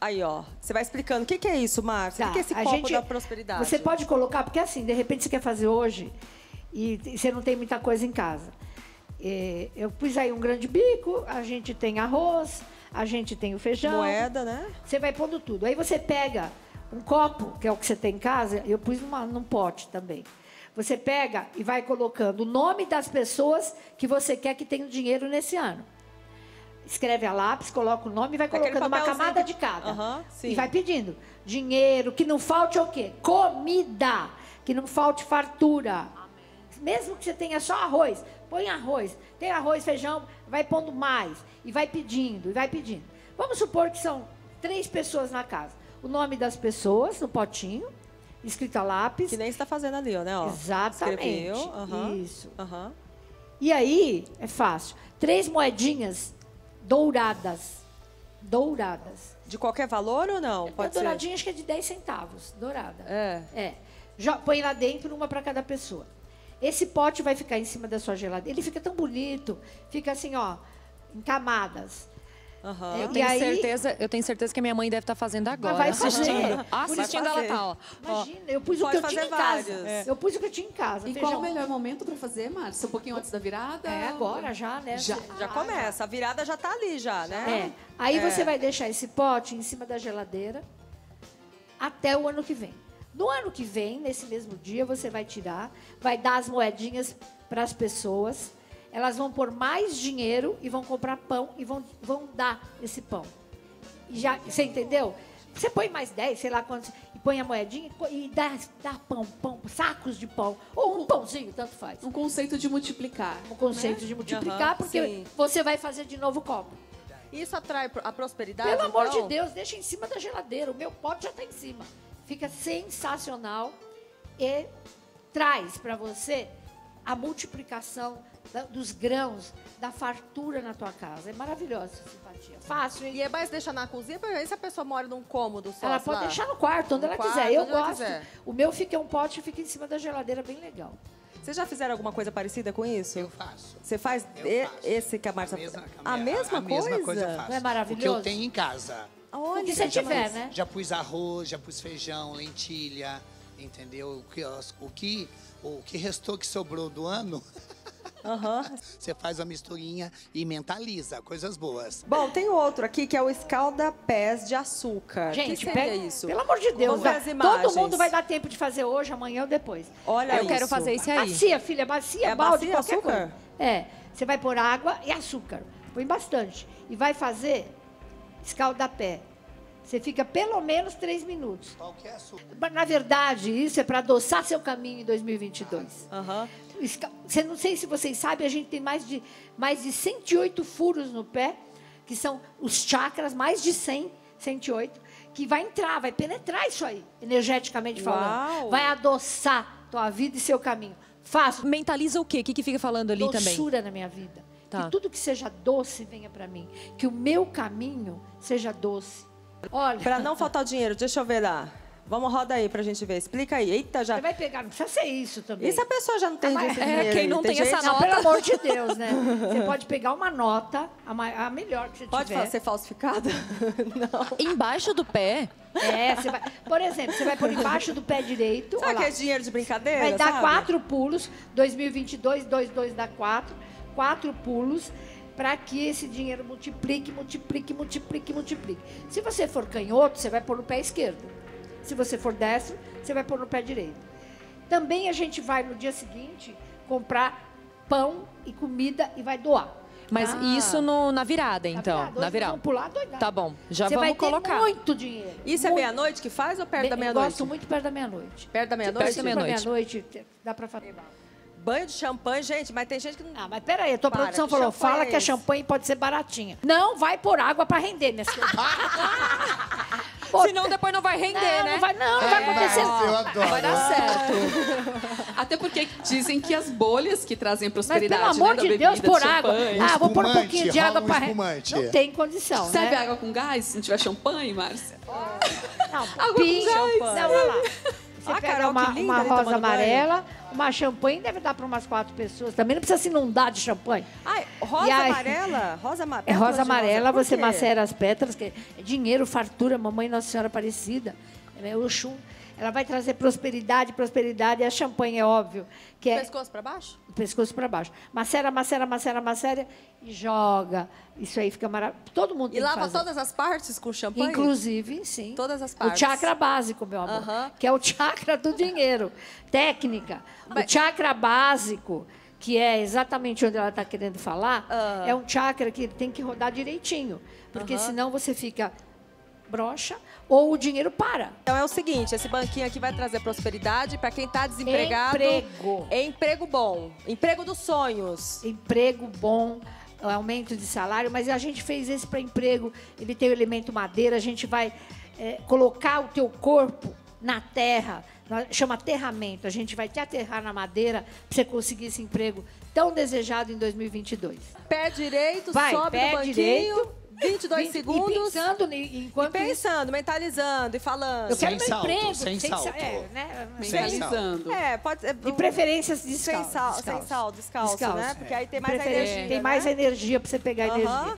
Aí, ó. Você vai explicando. O que, que é isso, Márcia? o que, que é esse Tá, a copo gente- da prosperidade? Você pode colocar, porque assim, de repente você quer fazer hoje e e você não tem muita coisa em casa. É, eu pus aí um grande bico, a gente tem arroz, a gente tem o feijão. Moeda, né? Você vai pondo tudo. Aí você pega um copo, que é o que você tem em casa, eu pus numa, num pote também. Você pega e vai colocando o nome das pessoas que você quer que tenham dinheiro nesse ano. Escreve a lápis, coloca o nome e vai colocando uma camada de cada. Sim. E vai pedindo. Dinheiro, que não falte o quê? Comida. Que não falte fartura. Mesmo que você tenha só arroz, põe arroz. Tem arroz, feijão, vai pondo mais. E vai pedindo, e vai pedindo. Vamos supor que são três pessoas na casa. O nome das pessoas no potinho, escrito a lápis. Que nem você está fazendo ali, ó, né? Ó. Exatamente. Escreveu. aham, Isso. aham. E aí, é fácil. Três moedinhas douradas. Douradas. De qualquer valor ou não? a Pode ser. douradinha acho que é de 10 centavos. Dourada. É. É. Põe lá dentro uma para cada pessoa. Esse pote vai ficar em cima da sua geladeira. Ele fica tão bonito. Fica assim, ó, em camadas. É, Eu tenho, aí- certeza, eu tenho certeza que a minha mãe deve estar fazendo agora. vai fazer. assistindo. Vai Assistindo ela fazer. tá, ó. Imagina, eu pus o pode que eu tinha em casa. É. Eu pus o que eu tinha em casa. E feijão. qual o melhor momento para fazer, Márcia? Um pouquinho antes da virada? É agora já, né? Já. Já começa. A virada já tá ali, já, né? É. Aí É. você vai deixar esse pote em cima da geladeira até o ano que vem. No ano que vem, nesse mesmo dia, você vai tirar, vai dar as moedinhas para as pessoas. Elas vão pôr mais dinheiro e vão comprar pão e vão, vão dar esse pão. E já, você entendeu? Você põe mais 10, sei lá quantos, e põe a moedinha e, dá, dá pão, pão, sacos de pão. Ou um pãozinho, tanto faz. Um conceito de multiplicar. O conceito de multiplicar, Aham, porque sim. você vai fazer de novo copo. Isso atrai a prosperidade? Pelo amor então? de Deus, deixa em cima da geladeira. O meu pote já está em cima. Fica sensacional e traz para você a multiplicação da- dos grãos, da fartura na tua casa. É maravilhosa essa simpatia. Fácil, hein? E é mais deixar na cozinha pra ver se a pessoa mora num cômodo só. Ela pode lá. deixar no quarto, onde No ela quarto, quiser. Eu onde gosto. quiser. O meu fica um pote e fica em cima da geladeira, bem legal. Vocês já fizeram alguma coisa parecida com isso? Eu faço. Você faz e- faço. esse que a Márcia A mesma, A mesma a coisa? mesma coisa eu faço. Não é maravilhoso? O que eu tenho em casa. O que você tiver, né? Já pus arroz, já pus feijão, lentilha, entendeu? O que, o que, o que restou que sobrou do ano, Aham. você faz uma misturinha e mentaliza, coisas boas. Bom, tem outro aqui que é o escalda-pés de açúcar. Gente, que pega- isso? Pelo amor de Deus, vai- as imagens. todo mundo vai dar tempo de fazer hoje, amanhã ou depois. Olha eu isso. quero fazer esse aí. Bacia, filha, bacia, É balde, bacia, qualquer açúcar? coisa. É, você vai pôr água e açúcar. Põe bastante. E vai fazer escaldapé. Você fica pelo menos três minutos. Mas, Na verdade, isso é para adoçar seu caminho em 2022. Aham. Esca- Você não sei se vocês sabem, a gente tem mais de, mais de 108 furos no pé, que são os chakras, mais de 100, 108, que vai entrar, vai penetrar isso aí, energeticamente falando. Uau! Vai adoçar tua vida e seu caminho. Faço Mentaliza o quê? O que, que fica falando ali também? doçura na minha vida. Tá. Que tudo que seja doce venha para mim. Que o meu caminho seja doce. Olha, Pra não faltar o dinheiro, deixa eu ver lá. Vamos, roda aí pra gente ver. Explica aí. Eita, já. você vai pegar, não precisa ser isso também. E se a pessoa já não tem Ah, esse é, dinheiro? quem não tem essa jeito? Não, nota. pelo amor de Deus, né? Você pode pegar uma nota, a, ma- a melhor que você Pode tiver. ser falsificada? não. Embaixo do pé. É, você vai, por exemplo, você vai por embaixo do pé direito. Lá. que é dinheiro de brincadeira? Vai dar sabe? quatro pulos. 2022, 22 dá quatro. Quatro pulos para que esse dinheiro multiplique, multiplique, multiplique, multiplique. Se você for canhoto, você vai pôr no pé esquerdo. Se você for destro, você vai pôr no pé direito. Também a gente vai no dia seguinte comprar pão e comida e vai doar. Mas tá? isso no- na virada, então. na virada. Vamos pular doidado. Tá bom, já você vamos vai ter colocar. muito dinheiro. Isso é muito. meia-noite que faz ou perto Bem, da Eu meia-noite? gosto muito perto da meia-noite. Perto da meia-noite? Perto da meia-noite. meia-noite, dá pra fazer. Banho de champanhe, gente, mas tem gente que não. Ah, mas peraí, a tua Para, produção que falou, champanhe fala é que a esse? champanhe pode ser baratinha. Não vai pôr água pra render, minha senhora. Pô, Senão depois não vai render, não, né? não vai, não, não vai É, acontecer. Mas eu adoro. Vai dar certo. Até porque dizem que as bolhas que trazem Mas prosperidade, pelo amor né, de Deus, pôr de água. champanhe. Ah, vou pôr um pouquinho de água um pra render. espumante. Não tem condição, Serve né? água com gás se não tiver champanhe, Márcia? Não, Água com gás. Não, olha lá. Você Ah, pega Carol, uma, que linda uma ali rosa tomando banho. Amarela, uma champanhe deve dar para umas quatro pessoas. Também não precisa se inundar de champanhe. Ai, rosa E aí- amarela? Rosa ama- É rosa amarela, Por você macera as pétalas, que é dinheiro, fartura, mamãe Nossa Senhora Aparecida, é Oxum. Ela vai trazer prosperidade, prosperidade. E a champanhe é óbvio, que é Pescoço pra baixo? o pescoço para baixo. Macera, macera, macera, macera e joga. Isso aí fica maravilhoso. Todo mundo E lava todas as partes com champanhe? Inclusive, sim. Todas as O partes. chakra básico, meu amor. Aham. Que é o chakra do dinheiro. Técnica. Mas- O chakra básico, que é exatamente onde ela está querendo falar, Ah. é um chakra que tem que rodar direitinho. Porque senão você fica broxa ou o dinheiro para. Então é o seguinte, esse banquinho aqui vai trazer prosperidade pra quem tá desempregado. Emprego. É emprego bom. Emprego dos sonhos. emprego bom, aumento de salário, mas a gente fez esse para emprego, ele tem o elemento madeira, a gente vai é, colocar o teu corpo na terra, chama aterramento, a gente vai te aterrar na madeira para você conseguir esse emprego tão desejado em 2022. Pé direito, Vai, sobe pé do banquinho. direito, 22 E- segundos. E pensando enquanto E pensando, mentalizando e falando. eu quero Sem meu salto, emprego, sem sa- salto. é, né? Sem Mentalizando. É, pode ser. De preferência descalço. Sem sal, sem descalço. sal, descalço, Descalço. né? Porque aí tem mais energia. Tem né? mais energia para você pegar energia.